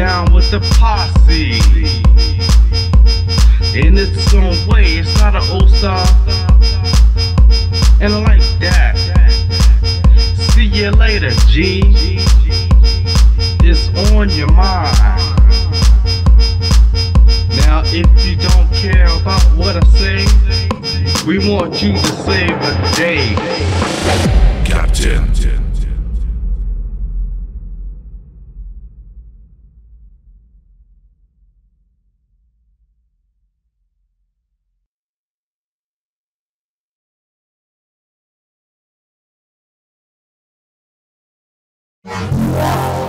down with the posse. In its own way, it's not an old style. And like that. See you later, G. It's on your mind. Now, if you don't care about what I say, we want you to save a day. Captain. Wow.